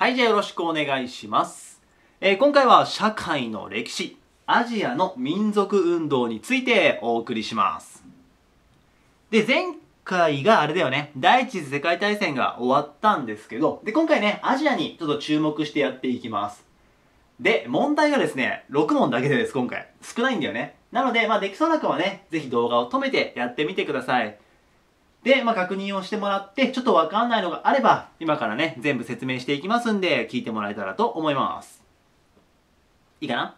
はい、じゃあよろしくお願いします。えー今回は社会の歴史、アジアの民族運動についてお送りします。で、前回があれだよね、第一次世界大戦が終わったんですけど、で、今回ね、アジアにちょっと注目してやっていきます。で、問題がですね、6問だけでです、今回。少ないんだよね。なので、まあ、できそうな子はね、ぜひ動画を止めてやってみてください。で、まあ、確認をしてもらって、ちょっとわかんないのがあれば、今からね、全部説明していきますんで、聞いてもらえたらと思います。いいかな？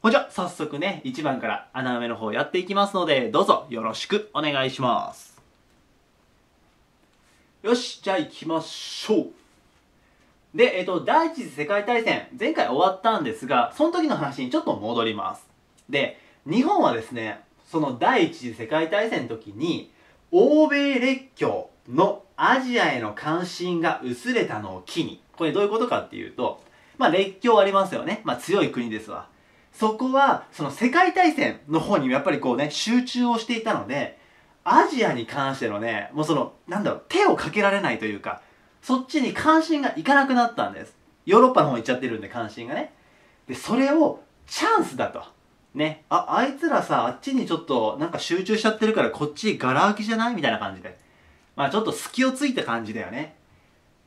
ほんじゃ、早速ね、1番から穴埋めの方やっていきますので、どうぞよろしくお願いします。よし、じゃあ行きましょう。で、えっと、第一次世界大戦、前回終わったんですが、その時の話にちょっと戻ります。で、日本はですね、その第一次世界大戦の時に、欧米列強のアジアへの関心が薄れたのを機に、これどういうことかっていうと、まあ列強ありますよね。まあ強い国ですわ。そこは、その世界大戦の方にやっぱりこうね、集中をしていたので、アジアに関してのね、もうその、なんだろう、手をかけられないというか、そっちに関心がいかなくなったんです。ヨーロッパの方行っちゃってるんで、関心がね。で、それをチャンスだと。ね。あ、あいつらさ、あっちにちょっとなんか集中しちゃってるからこっちガラ空きじゃない？みたいな感じで。まあちょっと隙をついた感じだよね。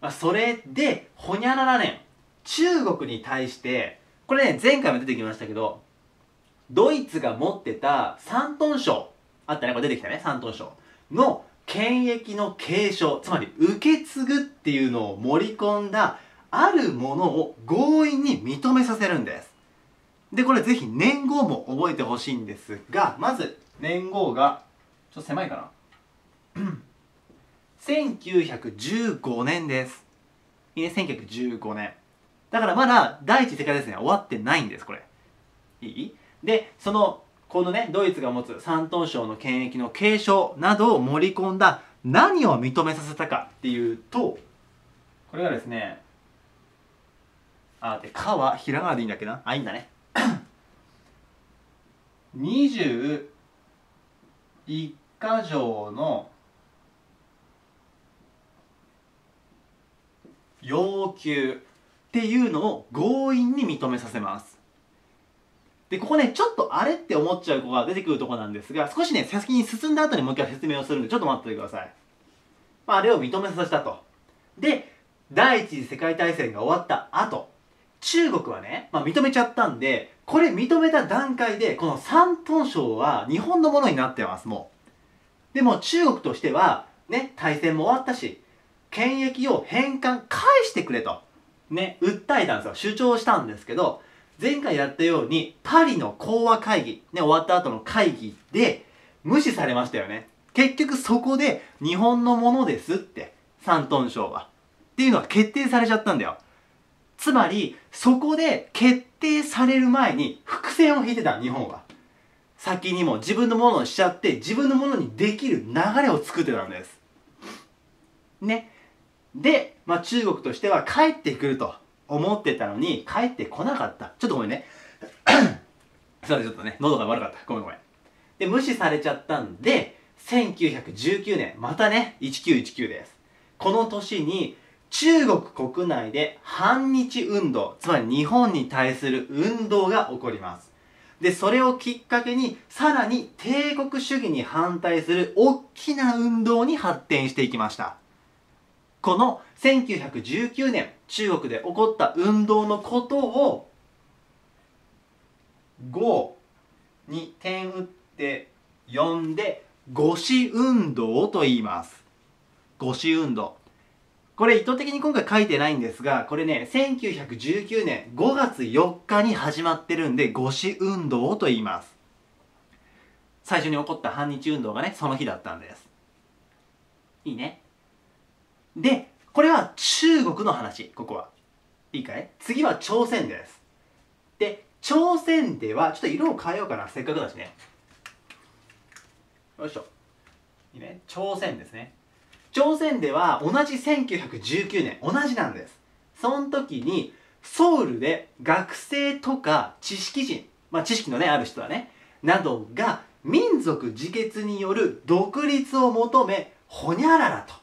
まあそれで、ほにゃららね。中国に対して、これね、前回も出てきましたけど、ドイツが持ってた山東省、あったね、これ出てきたね、山東省の権益の継承、つまり受け継ぐっていうのを盛り込んだあるものを強引に認めさせるんです。で、これぜひ年号も覚えてほしいんですが、まず年号が、ちょっと狭いかな。1915年です。いいね、1915年。だからまだ第一次世界大戦は終わってないんです、これ。いい？で、その、このね、ドイツが持つ山東省の権益の継承などを盛り込んだ何を認めさせたかっていうと、これがですね、あ、で、かはひらがなでいいんだっけな？あ、いいんだね。21箇条の要求っていうのを強引に認めさせます。で、ここね、ちょっとあれって思っちゃう子が出てくるとこなんですが、少しね、先に進んだ後にもう一回説明をするんで、ちょっと待っててください。まあ、あれを認めさせたと。で、第一次世界大戦が終わった後、中国はね、まあ、認めちゃったんで、これ認めた段階で、この山東省は日本のものになってます、もう。でも中国としては、ね、大戦も終わったし、権益を返還返してくれと、ね、訴えたんですよ。主張したんですけど、前回やったように、パリの講和会議、ね、終わった後の会議で、無視されましたよね。結局そこで、日本のものですって、山東省は。っていうのは決定されちゃったんだよ。つまり、そこで決定される前に伏線を引いてた、日本は。先にも自分のものにしちゃって、自分のものにできる流れを作ってたんです。ね。で、まあ中国としては帰ってくると思ってたのに、帰ってこなかった。ちょっとごめんね。すいません、ちょっとね、喉が悪かった。ごめんごめん。で、無視されちゃったんで、1919年、またね、1919です。この年に、中国国内で反日運動、つまり日本に対する運動が起こります。で、それをきっかけに、さらに帝国主義に反対する大きな運動に発展していきました。この1919年、中国で起こった運動のことを、5に点打って呼んで、五四運動と言います。五四運動。これ意図的に今回書いてないんですが、これね、1919年5月4日に始まってるんで、五四運動と言います。最初に起こった反日運動がね、その日だったんです。いいね。で、これは中国の話、ここは。いいかい？次は朝鮮です。で、朝鮮では、ちょっと色を変えようかな、せっかくだしね。よいしょ。いいね。朝鮮ですね。朝鮮では同じ1919年、同じなんです。その時に、ソウルで学生とか知識人、まあ知識のね、ある人はね、などが民族自決による独立を求め、ほにゃららと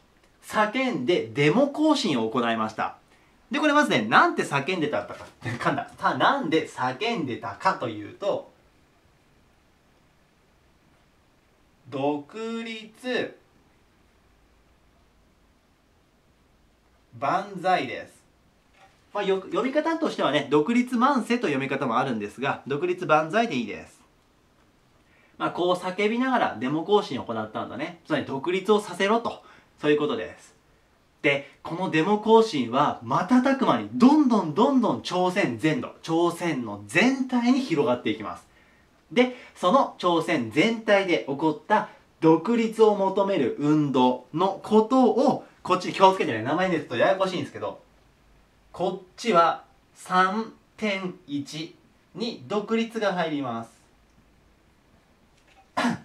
叫んでデモ行進を行いました。で、これまずね、なんて叫んでたか、噛んだ。さあ、なんで叫んでたかというと、独立万歳です。まあ、よ読み方としてはね、独立万世と読み方もあるんですが、独立万歳でいいです。まあ、こう叫びながらデモ行進を行ったんだね。つまり独立をさせろと、そういうことです。で、このデモ行進は瞬く間にどんどんどんどん朝鮮全土、朝鮮の全体に広がっていきます。で、その朝鮮全体で起こった独立を求める運動のことを、こっち気をつけてね、名前ですとややこしいんですけど、こっちは3.1に独立が入ります。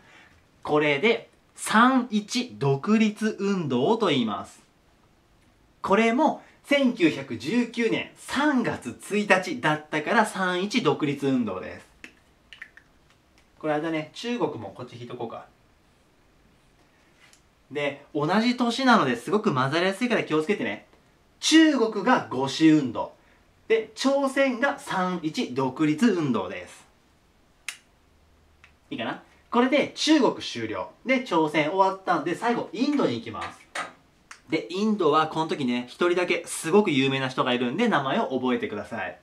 これで3.1独立運動と言います。これも1919年3月1日だったから3.1独立運動です。これあれだね、中国もこっち引いとこうか。で、同じ年なのですごく混ざりやすいから気をつけてね。中国が五四運動。で、朝鮮が3.1独立運動です。いいかな？これで中国終了。で、朝鮮終わったんで、最後インドに行きます。で、インドはこの時ね、一人だけすごく有名な人がいるんで、名前を覚えてください。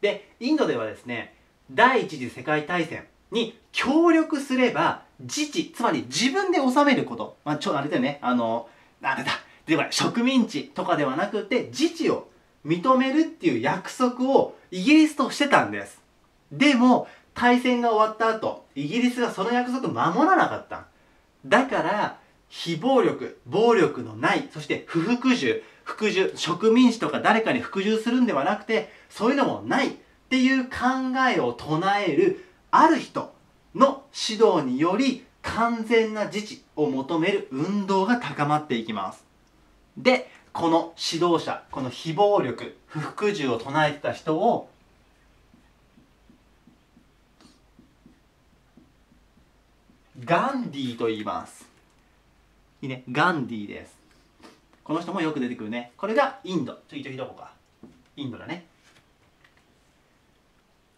で、インドではですね、第一次世界大戦に協力すれば、自治、つまり自分で治めること。まあ、ちょ、あれだよね、あの、あれだ、でこれ植民地とかではなくて、自治を認めるっていう約束をイギリスとしてたんです。でも、大戦が終わった後、イギリスがその約束守らなかった。だから、非暴力、暴力のない、そして不服従、服従、植民地とか誰かに服従するんではなくて、そういうのもないっていう考えを唱えるある人の指導により完全な自治を求める運動が高まっていきます。で、この指導者、この非暴力、不服従を唱えてた人をガンディーと言います。いいね、ガンディーです。この人もよく出てくるね。これがインド。ちょ、一応どこか。インドだね。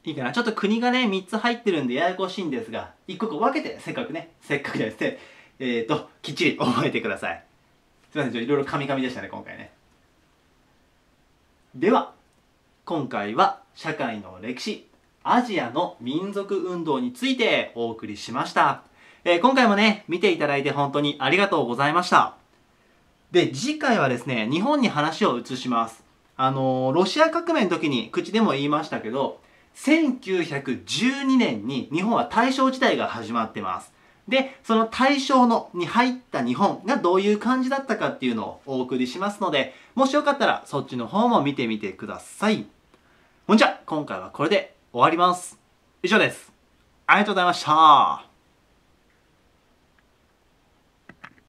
いいかなちょっと国がね、3つ入ってるんでややこしいんですが、一個個分けて、せっかくね、せっかくですね、えーと、きっちり覚えてください。すいません、ちょいろいろカミカミでしたね、今回ね。では、今回は社会の歴史、アジアの民族運動についてお送りしました。えー今回もね、見ていただいて本当にありがとうございました。で、次回はですね、日本に話を移します。あのーロシア革命の時に口でも言いましたけど、1912年に日本は大正時代が始まってます。で、その大正のに入った日本がどういう感じだったかっていうのをお送りしますので、もしよかったらそっちの方も見てみてください。ほんじゃ、今回はこれで終わります。以上です。ありがとうございました。